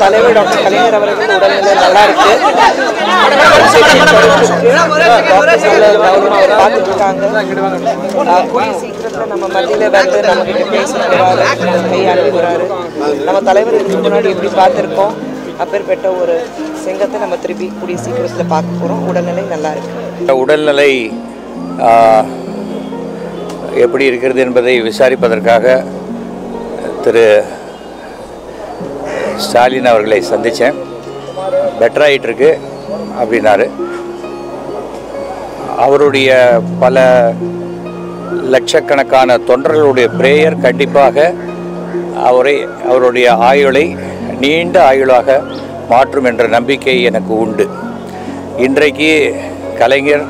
தலைவர் டாக்டர் கலைஞர் அவர்கள் உடல்நிலை நல்லா இருக்கு சிகிச்சை தொடர்ச்சிருக்கு. டாக்டர்ஸ் நல்ல பார்த்துட்டு இருக்காங்க ஆஹ் நம்ம மத்தியில் வந்து நம்ம கிட்ட பேச கை அனுப்புறாரு நம்ம தலைவர் இதுக்கு முன்னாடி எப்படி பார்த்துருக்கோம் அப்பேற்பட்ட ஒரு சிங்கத்தை நம்ம திருப்பி கூடிய சீக்கிரத்துல பார்க்க போறோம் உடல்நிலை நல்லா இருக்கு உடல்நிலை எப்படி இருக்கிறது என்பதை விசாரிப்பதற்காக திரு ஸ்டாலின் அவர்களை சந்தித்தேன். பெட்டராகிட்டு இருக்கு அப்படின்னாரு. அவருடைய பல லட்சக்கணக்கான தொண்டர்களுடைய பிரேயர் கண்டிப்பாக அவரை அவருடைய ஆயுளை நீண்ட ஆயுளாக மாற்றும் என்ற நம்பிக்கை எனக்கு உண்டு. இன்றைக்கு கலைஞர்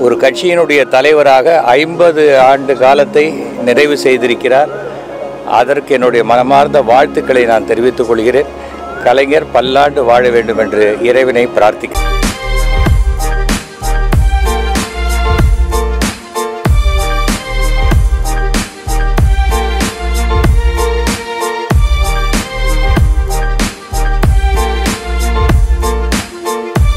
ஒரு கட்சியினுடைய தலைவராக ஐம்பது ஆண்டு காலத்தை நிறைவு செய்திருக்கிறார். அதற்கு என்னுடைய மனமார்ந்த வாழ்த்துக்களை நான் தெரிவித்துக் கொள்கிறேன். கலைஞர் பல்லாண்டு வாழ வேண்டும் என்று இறைவனை பிரார்த்திக்கிறேன்.